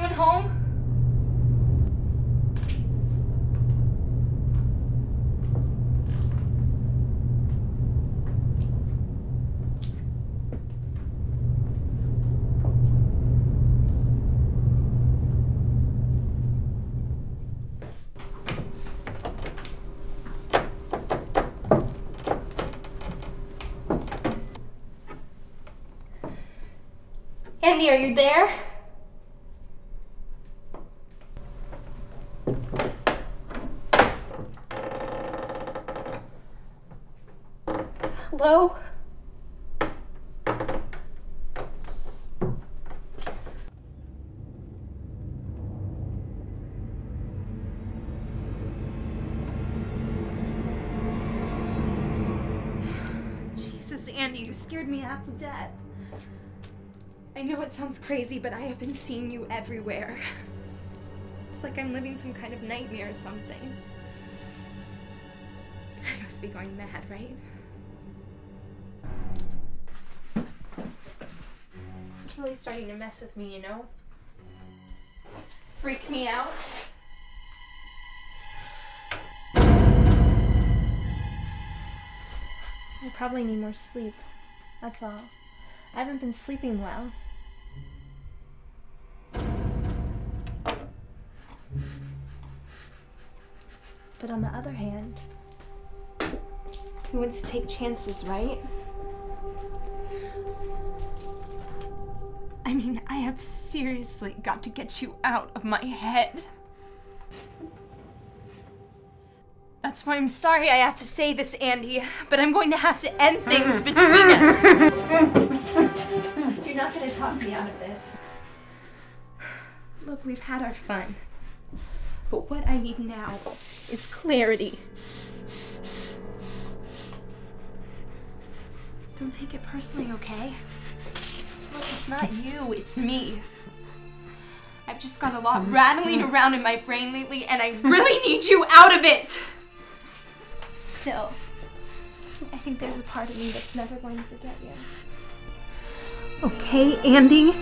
anyone home? Andy, are you there? Hello? Jesus, Andy, you scared me half to death. I know it sounds crazy, but I have been seeing you everywhere. It's like I'm living some kind of nightmare or something. I must be going mad, right? It's really starting to mess with me, you know? Freak me out. I probably need more sleep. That's all. I haven't been sleeping well. But on the other hand, who wants to take chances, right? Mean, I have seriously got to get you out of my head. That's why I'm sorry I have to say this, Andy, but I'm going to have to end things between us. You're not going to talk me out of this. Look, we've had our fun. But what I need now is clarity. Don't take it personally, okay? Look, it's not you, it's me. I've just got a lot mm-hmm. rattling mm. around in my brain lately, and I really need you out of it! Still, I think there's a part of me that's never going to forget you. Okay, Andy?